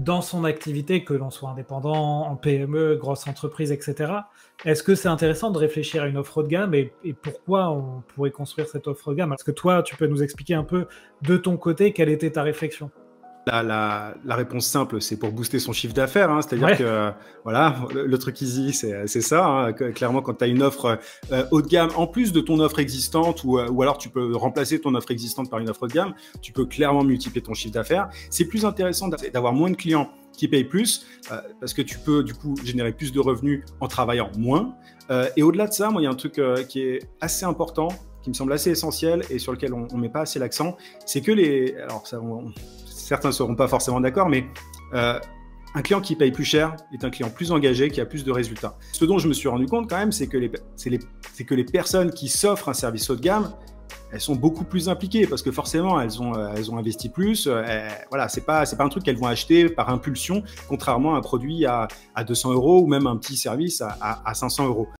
dans son activité, que l'on soit indépendant, en PME, grosse entreprise, etc., est-ce que c'est intéressant de réfléchir à une offre de gamme et, pourquoi on pourrait construire cette offre de gamme? Est-ce que toi, tu peux nous expliquer un peu de ton côté quelle était ta réflexion? La, réponse simple, c'est pour booster son chiffre d'affaires. Hein. C'est-à-dire que voilà, le, truc easy, c'est ça. Hein. Clairement, quand tu as une offre euh, haut de gamme, en plus de ton offre existante, ou, euh, ou, alors tu peux remplacer ton offre existante par une offre haut de gamme, tu peux clairement multiplier ton chiffre d'affaires. C'est plus intéressant d'avoir moins de clients qui payent plus, euh, parce que tu peux du coup générer plus de revenus en travaillant moins. et au-delà de ça, moi, il y a un truc qui est assez important, qui me semble assez essentiel et sur lequel on ne met pas assez l'accent, c'est que les... Alors ça, certains ne seront pas forcément d'accord, mais euh, un client qui paye plus cher est un client plus engagé, qui a plus de résultats. Ce dont je me suis rendu compte quand même, c'est que les, c'est que les personnes qui s'offrent un service haut de gamme, elles sont beaucoup plus impliquées parce que forcément elles ont, euh, elles ont investi plus. Euh, voilà, c'est pas c'est pas un truc qu'elles vont acheter par impulsion, contrairement à un produit à, à 200 euros ou même un petit service à, à, à 500 euros.